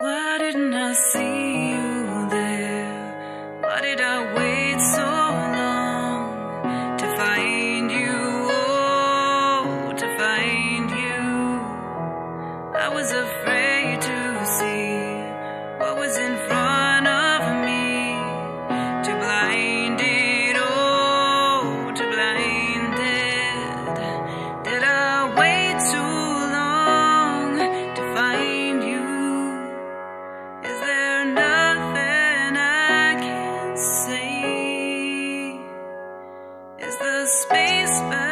Why didn't I see? space.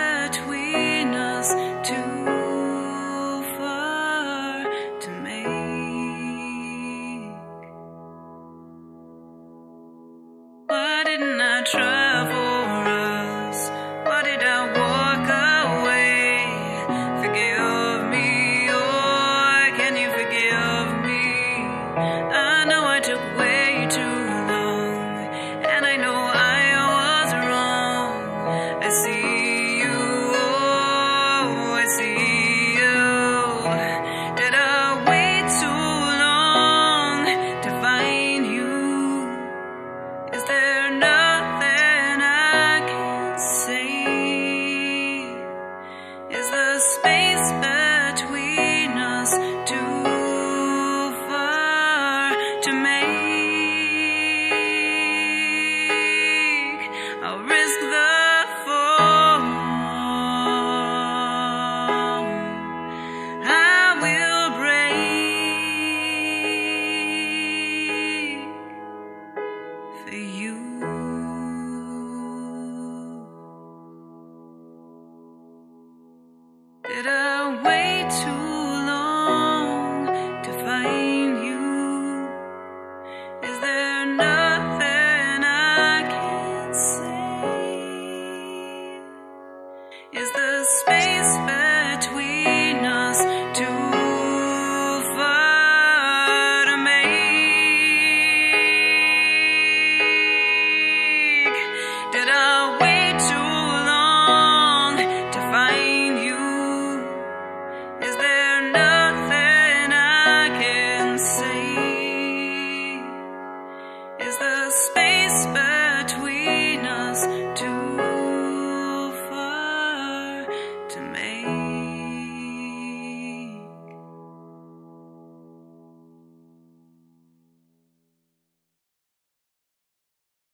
it away too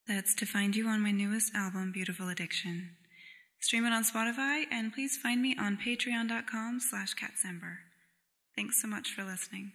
That's to find you on my newest album, Beautiful Addiction. Stream it on Spotify, and please find me on patreon.com slash katsember. Thanks so much for listening.